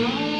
Bye.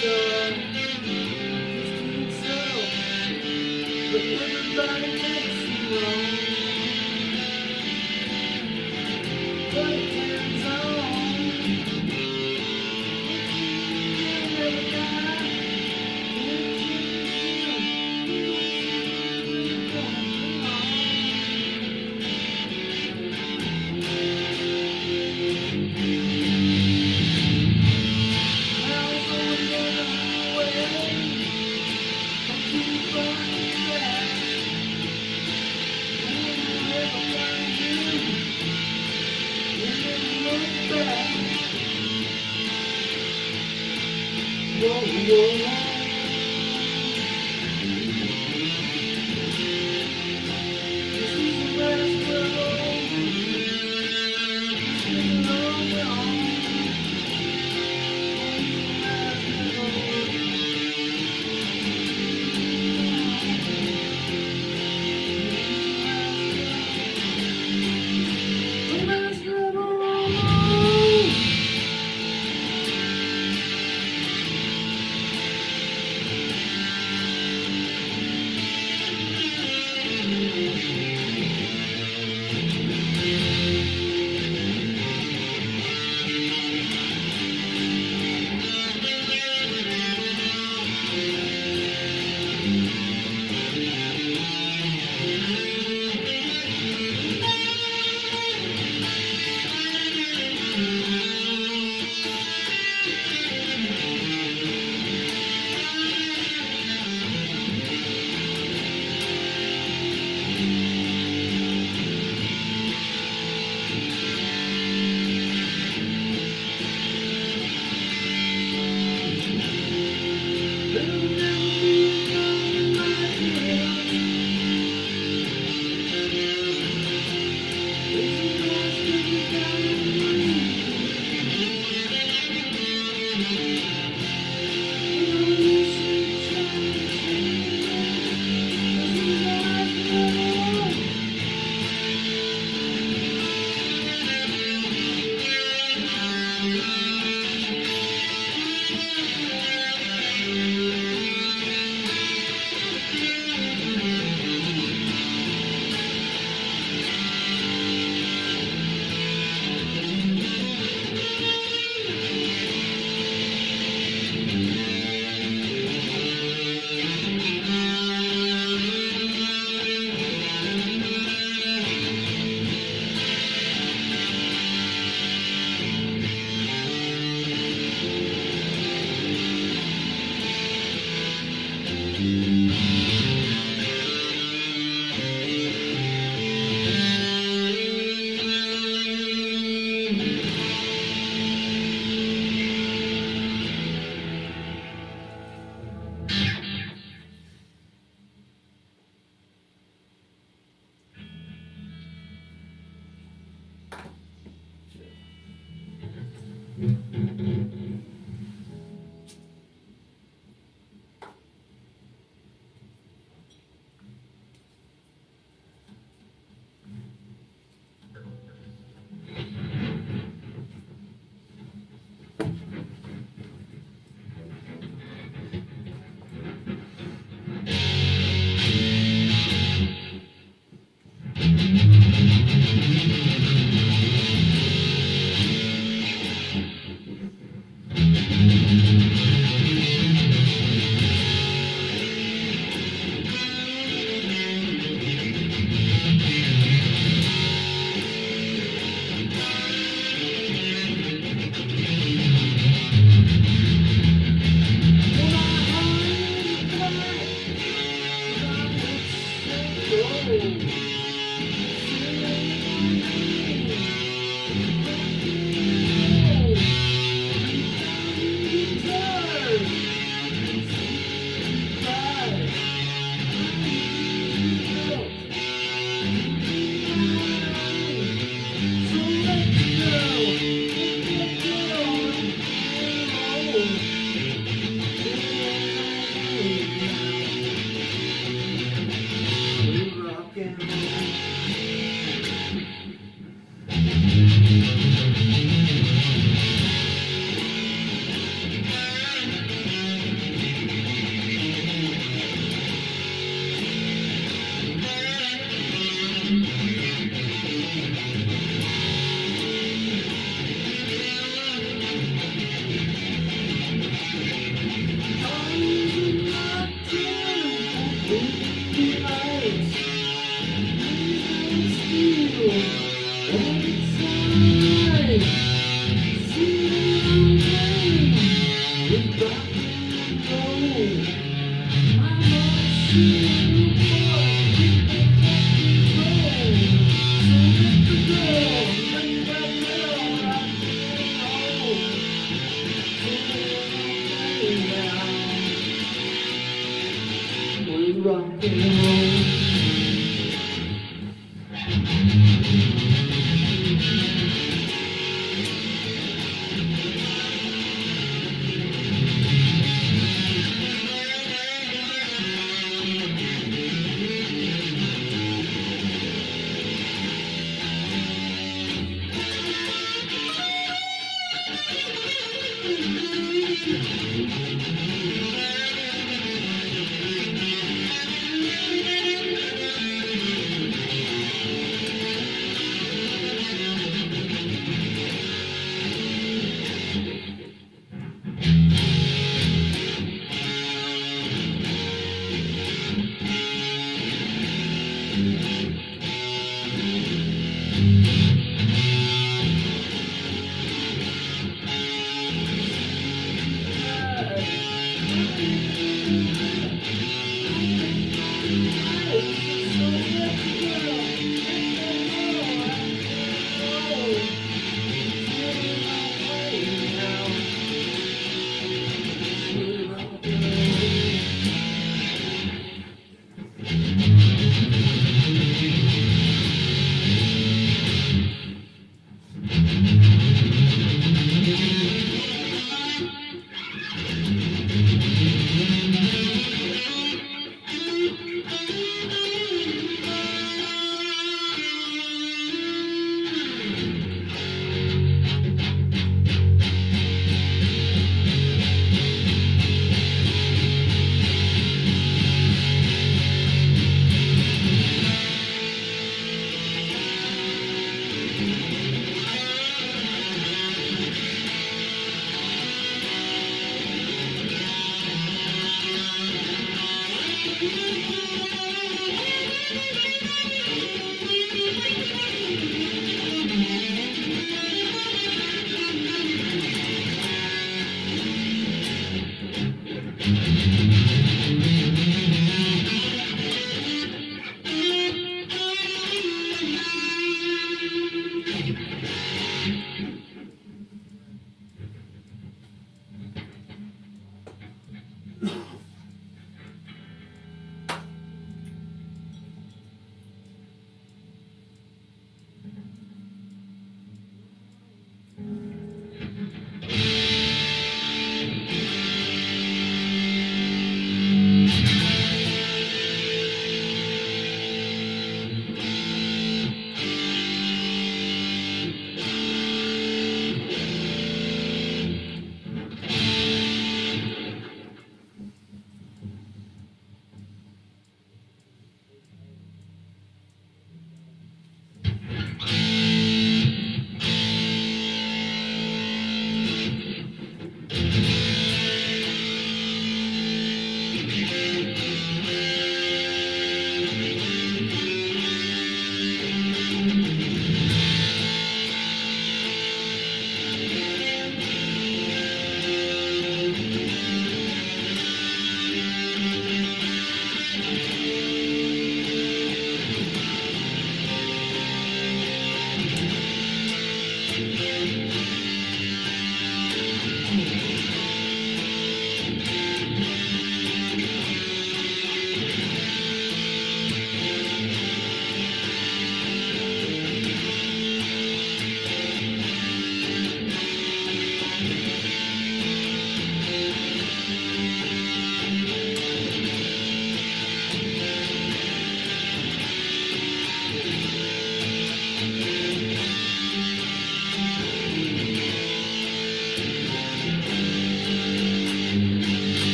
the